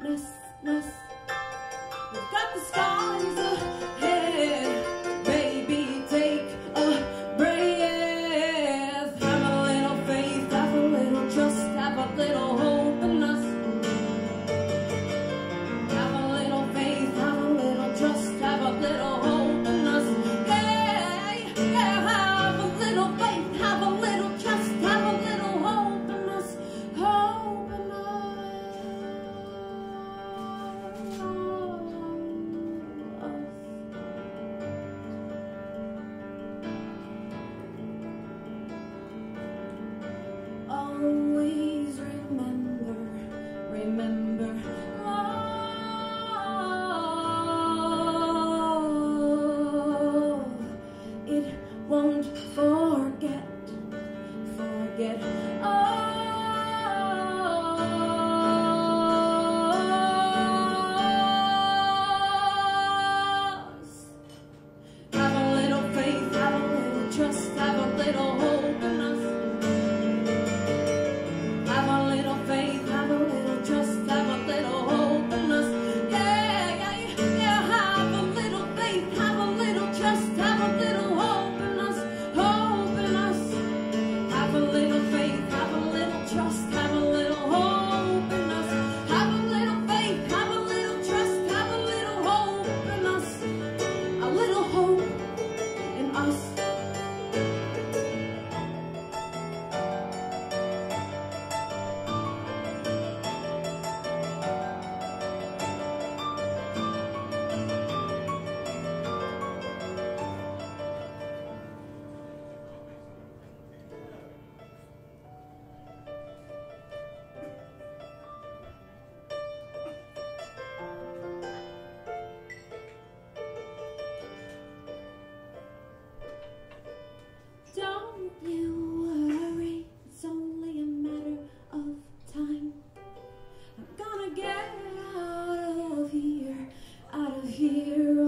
Los of